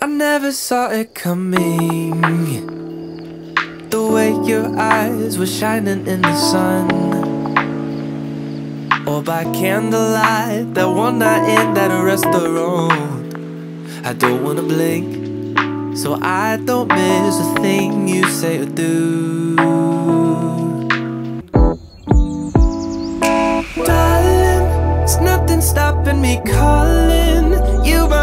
I never saw it coming. The way your eyes were shining in the sun. Or by candlelight, that one night in that restaurant. I don't wanna blink, so I don't miss a thing you say or do. Darling, there's nothing stopping me calling.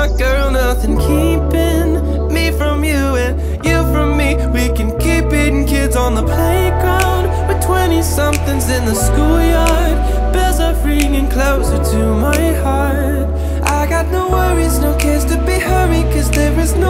My girl, nothing keeping me from you and you from me. We can keep beating kids on the playground with 20 somethings in the schoolyard. Bells are ringing closer to my heart. I got no worries, no cares to be hurried, cause there is no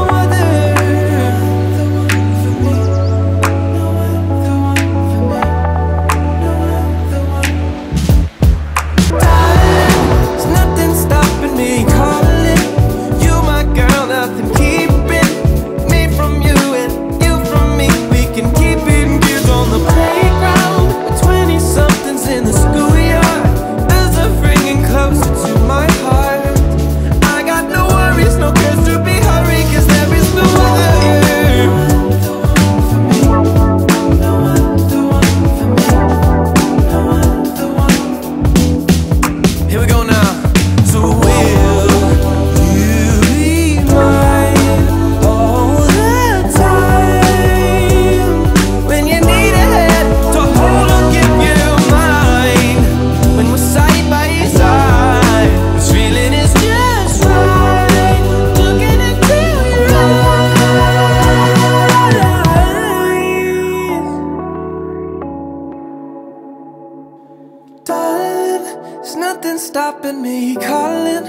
nothing stopping me calling.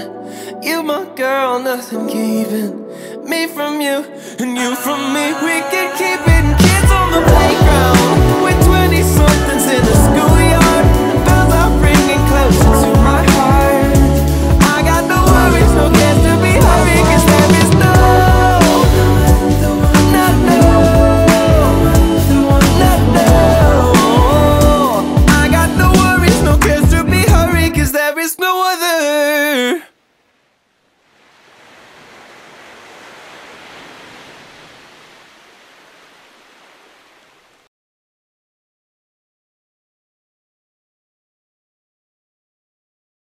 You my girl, nothing keeping me from you and you from me. We can keep it